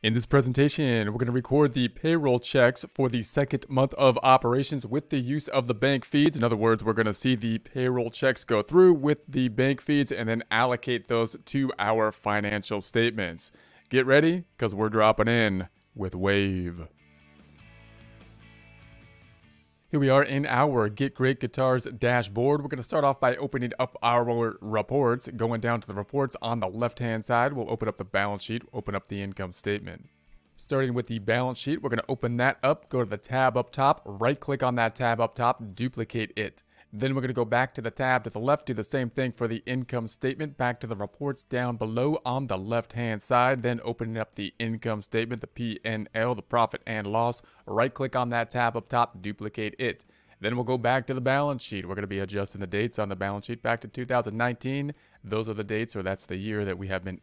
In this presentation, we're going to record the payroll checks for the second month of operations with the use of the bank feeds. In other words, we're going to see the payroll checks go through with the bank feeds and then allocate those to our financial statements. Get ready because we're dropping in with Wave. Here we are in our Get Great Guitars dashboard. We're going to start off by opening up our reports. Going down to the reports on the left-hand side, we'll open up the balance sheet, open up the income statement. Starting with the balance sheet, we're going to open that up, go to the tab up top, right-click on that tab up top, duplicate it. Then we're going to go back to the tab to the left, do the same thing for the income statement, back to the reports down below on the left hand side, then opening up the income statement, the P&L, the profit and loss, right click on that tab up top, duplicate it. Then we'll go back to the balance sheet. We're going to be adjusting the dates on the balance sheet back to 2019. Those are the dates, or that's the year that we have been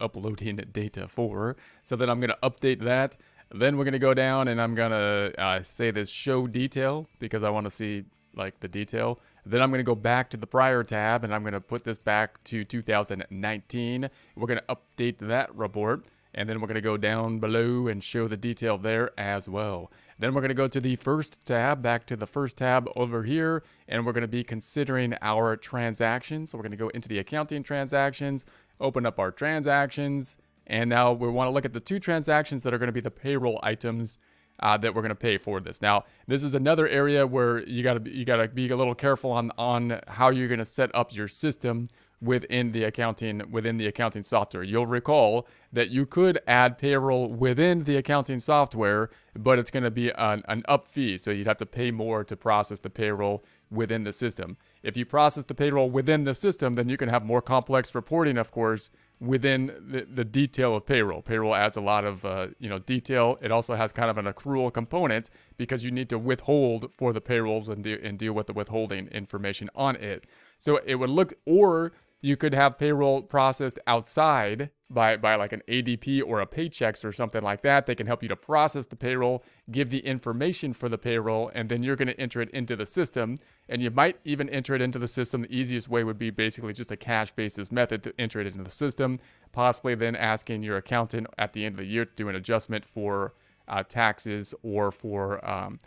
uploading data for. So then I'm going to update that. Then we're going to go down and I'm going to uh, say this show detail because I want to see like the detail. Then I'm going to go back to the prior tab and I'm going to put this back to 2019. We're going to update that report and then we're going to go down below and show the detail there as well. Then we're going to go to the first tab, back to the first tab over here, and we're going to be considering our transactions. So we're going to go into the accounting transactions, open up our transactions, and now we want to look at the two transactions that are going to be the payroll items uh, that we're going to pay for this. Now, this is another area where you got to you got to be a little careful on on how you're going to set up your system within the accounting within the accounting software. You'll recall that you could add payroll within the accounting software, but it's going to be an, an up fee, so you'd have to pay more to process the payroll within the system. If you process the payroll within the system, then you can have more complex reporting, of course, within the, the detail of payroll. Payroll adds a lot of uh, you know detail. It also has kind of an accrual component because you need to withhold for the payrolls and, de- and deal with the withholding information on it. So it would look, or you could have payroll processed outside by, by like an ADP or a Paychex or something like that. They can help you to process the payroll, give the information for the payroll, and then you're going to enter it into the system. And you might even enter it into the system. The easiest way would be basically just a cash basis method to enter it into the system, possibly then asking your accountant at the end of the year to do an adjustment for uh, taxes or for um,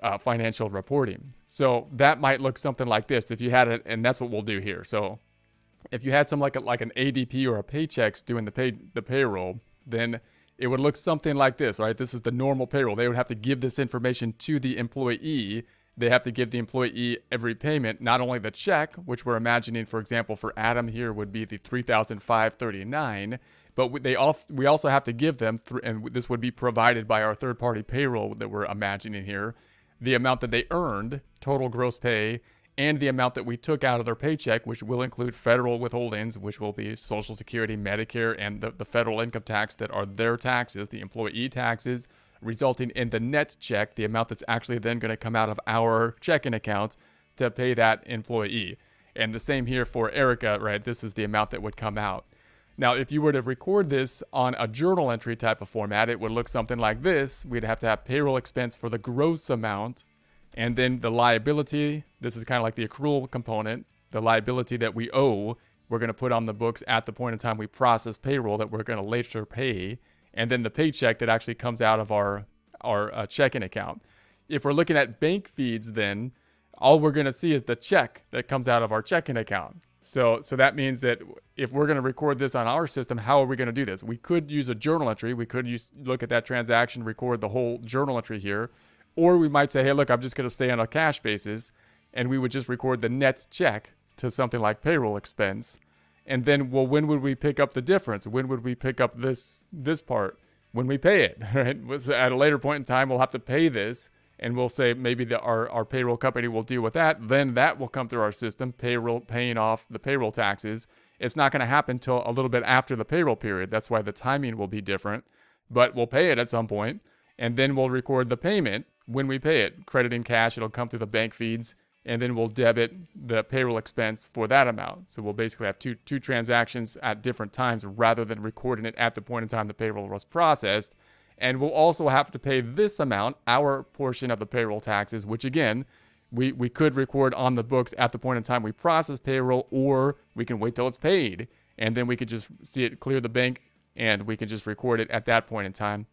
uh, financial reporting. So that might look something like this if you had it, and that's what we'll do here. So if you had some like a, like an ADP or a Paychex doing the pay the payroll, then it would look something like this, right? This is the normal payroll. They would have to give this information to the employee. They have to give the employee every payment, not only the check, which we're imagining, for example, for Adam here would be the three thousand five thirty nine, but they all we also have to give them, th- and this would be provided by our third party payroll that we're imagining here, the amount that they earned, total gross pay, and the amount that we took out of their paycheck, which will include federal withholdings, which will be Social Security, Medicare, and the, the federal income tax that are their taxes, the employee taxes, resulting in the net check, the amount that's actually then going to come out of our checking account to pay that employee. And the same here for Erica, right? This is the amount that would come out. Now, if you were to record this on a journal entry type of format, it would look something like this. We'd have to have payroll expense for the gross amount and then the liability, this is kind of like the accrual component, the liability that we owe, we're going to put on the books at the point in time we process payroll that we're going to later pay. And then the paycheck that actually comes out of our, our uh, checking account. If we're looking at bank feeds, then all we're going to see is the check that comes out of our checking account. So, so that means that if we're going to record this on our system, how are we going to do this? We could use a journal entry. We could use look at that transaction, record the whole journal entry here. Or we might say, hey, look, I'm just going to stay on a cash basis. And we would just record the net check to something like payroll expense. And then, well, when would we pick up the difference? When would we pick up this this part? When we pay it, right? At a later point in time, we'll have to pay this. And we'll say maybe the, our, our payroll company will deal with that. Then that will come through our system, payroll paying off the payroll taxes. It's not going to happen until a little bit after the payroll period. That's why the timing will be different. But we'll pay it at some point, and then we'll record the payment when we pay it. Credit in cash, it'll come through the bank feeds, and then we'll debit the payroll expense for that amount. So we'll basically have two two transactions at different times rather than recording it at the point in time the payroll was processed. And we'll also have to pay this amount, our portion of the payroll taxes, which again, we, we could record on the books at the point in time we process payroll, or we can wait till it's paid. And then we could just see it clear the bank and we can just record it at that point in time.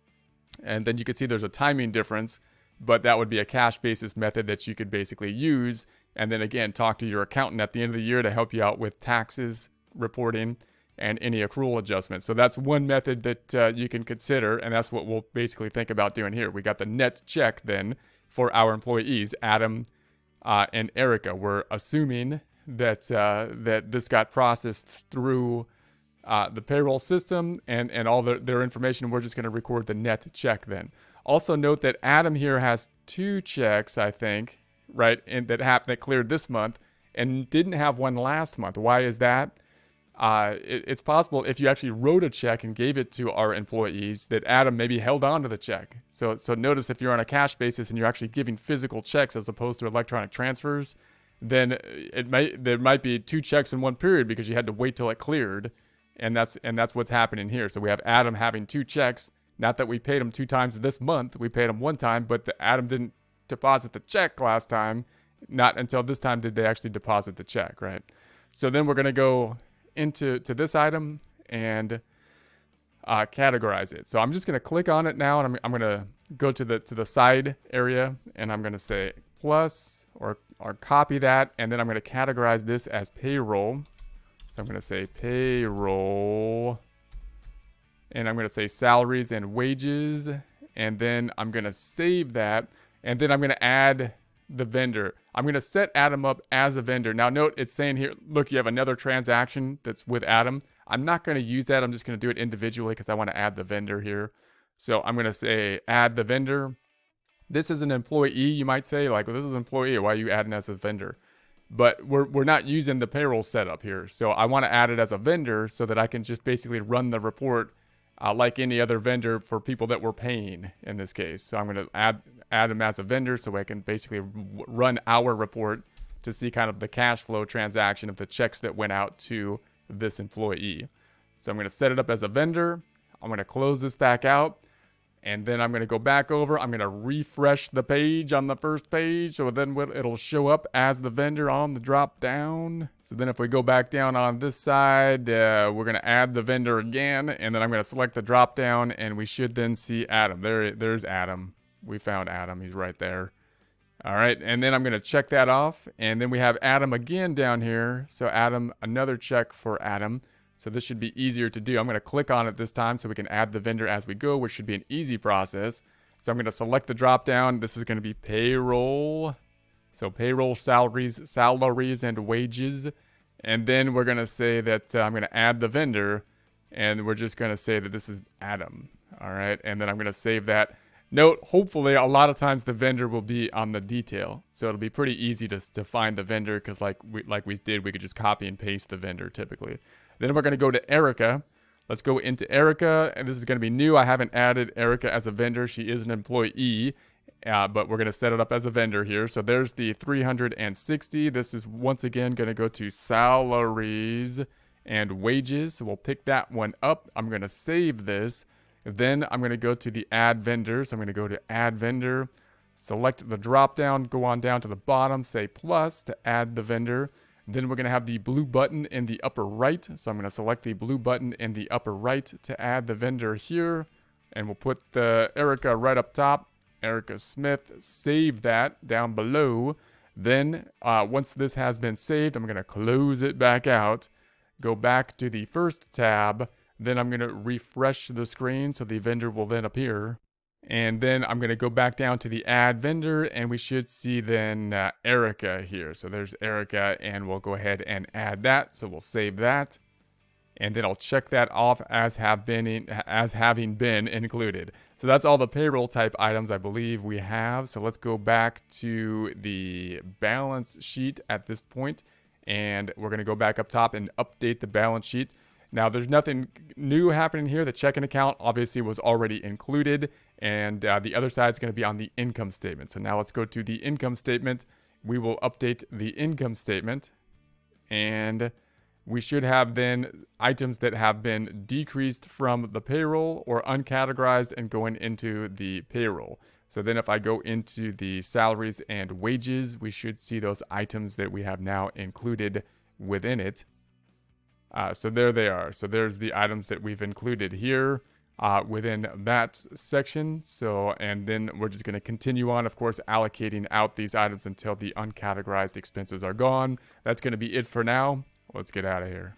And then you can see there's a timing difference, but that would be a cash basis method that you could basically use. And then again, talk to your accountant at the end of the year to help you out with taxes reporting and any accrual adjustments. So that's one method that uh, you can consider, and that's what we'll basically think about doing here. We got the net check then for our employees, Adam uh, and Erica. We're assuming that uh, that this got processed through uh, the payroll system and and all the, their information. We're just going to record the net check then. Also note that Adam here has two checks, I think, right, and that happened that cleared this month and didn't have one last month. Why is that? Uh, it, it's possible if you actually wrote a check and gave it to our employees that Adam maybe held on to the check. So, so notice if you're on a cash basis and you're actually giving physical checks as opposed to electronic transfers, then it might there might be two checks in one period because you had to wait till it cleared, and that's and that's what's happening here. So we have Adam having two checks. Not that we paid him two times this month, we paid him one time, but the, Adam didn't deposit the check last time. Not until this time did they actually deposit the check, right? So then we're gonna go into to this item and uh, categorize it. So I'm just gonna click on it now, and I'm, I'm gonna go to the to the side area, and I'm gonna say plus or or copy that, and then I'm gonna categorize this as payroll. So I'm gonna say payroll, and I'm gonna say salaries and wages, and then I'm gonna save that, and then I'm gonna add the vendor. I'm going to set Adam up as a vendor. Now note it's saying here, look, you have another transaction that's with Adam. I'm not going to use that. I'm just going to do it individually because I want to add the vendor here. So I'm going to say add the vendor. This is an employee, you might say, like, well, this is an employee. Why are you adding as a vendor? But we're, we're not using the payroll setup here. So I want to add it as a vendor so that I can just basically run the report uh, like any other vendor for people that we're paying in this case. So I'm going to add add them as a vendor so I can basically run our report to see kind of the cash flow transaction of the checks that went out to this employee. So I'm going to set it up as a vendor. I'm going to close this back out. And then I'm going to go back over. I'm going to refresh the page on the first page. So then it'll show up as the vendor on the drop down. So then if we go back down on this side, uh, we're going to add the vendor again. And then I'm going to select the drop down and we should then see Adam. There, There's Adam. We found Adam. He's right there. All right. And then I'm going to check that off. And then we have Adam again down here. So Adam, another check for Adam. So this should be easier to do. I'm going to click on it this time so we can add the vendor as we go, which should be an easy process. So I'm going to select the drop down. This is going to be payroll. So payroll salaries, salaries and wages. And then we're going to say that uh, I'm going to add the vendor and we're just going to say that this is Adam. All right. And then I'm going to save that. Note, hopefully, a lot of times the vendor will be on the detail. So it'll be pretty easy to, to find the vendor because like we, like we did, we could just copy and paste the vendor typically. Then we're going to go to Erica. Let's go into Erica. And this is going to be new. I haven't added Erica as a vendor. She is an employee, uh, but we're going to set it up as a vendor here. So there's the 360. This is once again going to go to salaries and wages. So we'll pick that one up. I'm going to save this. Then I'm going to go to the add vendor. So I'm going to go to add vendor, select the drop down, go on down to the bottom, say plus to add the vendor. Then we're going to have the blue button in the upper right. So I'm going to select the blue button in the upper right to add the vendor here. And we'll put the Erica right up top. Erica Smith, save that down below. Then uh, once this has been saved, I'm going to close it back out. Go back to the first tab then I'm going to refresh the screen so the vendor will then appear. And then I'm going to go back down to the add vendor and we should see then uh, Erica here. So there's Erica and we'll go ahead and add that. So we'll save that. And then I'll check that off as have been in, as having been included. So that's all the payroll type items I believe we have. So let's go back to the balance sheet at this point and we're going to go back up top and update the balance sheet. Now, there's nothing new happening here. The checking account obviously was already included, and uh, the other side is going to be on the income statement. So now let's go to the income statement. We will update the income statement, and we should have then items that have been decreased from the payroll or uncategorized and going into the payroll. So then if I go into the salaries and wages, we should see those items that we have now included within it. Uh, so there they are. So there's the items that we've included here uh, within that section. So, and then we're just going to continue on, of course, allocating out these items until the uncategorized expenses are gone. That's going to be it for now. Let's get out of here.